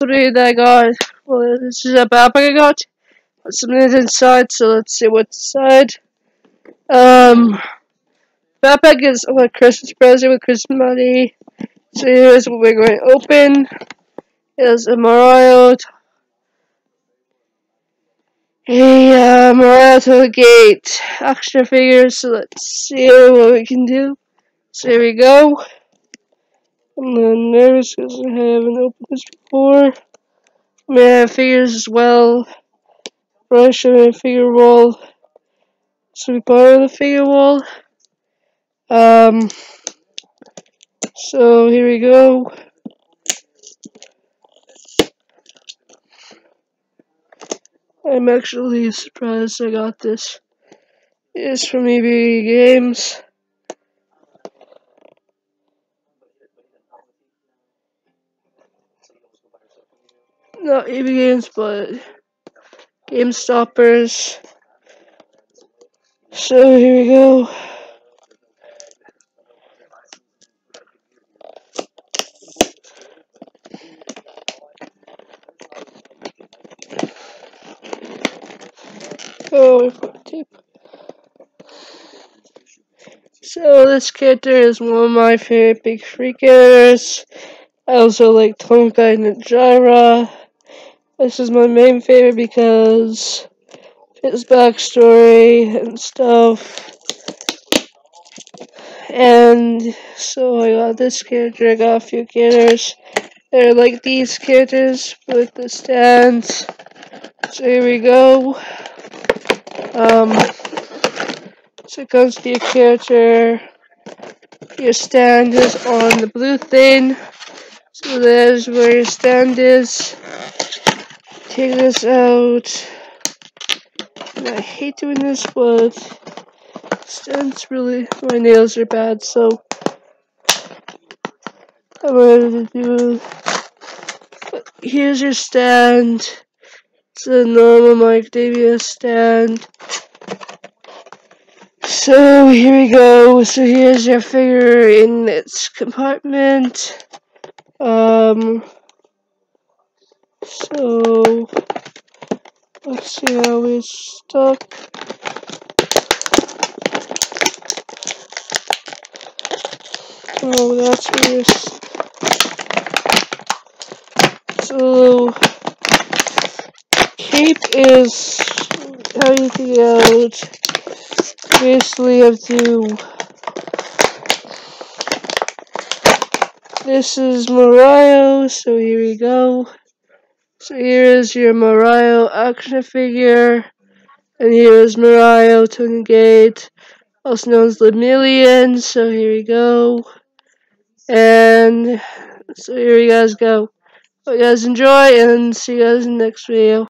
three that I got. Well, this is a backpack I got. Something is inside, so let's see what's inside. Um, backpack is a Christmas present with Christmas money. So here's what we're going to open. Here's a Mirio. A uh, Mirio Gate action figures. So let's see what we can do. So here we go. I'm nervous because I haven't opened this before. I have figures as well. Brush and a figure wall. So we borrow the figure wall. Um, so here we go. I'm actually surprised I got this. It's from EB Games. Not EB Games, but Game Stoppers. So here we go. Oh, tape. So this character is one of my favorite big freakers. I also like Tonka and Gyra. This is my main favorite because his backstory and stuff. And so I got this character, I got a few characters. They're like these characters with the stands. So here we go. Um, so it comes to your character. Your stand is on the blue thing. So there's where your stand is take this out. And I hate doing this, but stands really, my nails are bad, so I'm to do, here's your stand. It's a normal Mike Davis stand. So here we go. So here's your figure in its compartment. Um, so let's see how we stuck. Oh, that's weird. So cape is everything out. Basically, have to. This is Mirio, so here we go. So here is your Mirio action figure. And here is Mirio Togata, also known as Lemillion. So here we go. And so here you guys go. Hope you guys enjoy and see you guys in the next video.